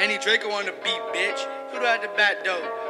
Danny Draco on the beat, bitch. Put her at the back door.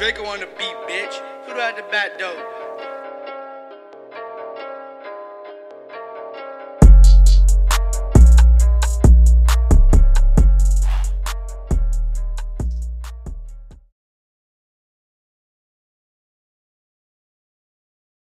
Draco on the beat, bitch. Who do I have to bat though?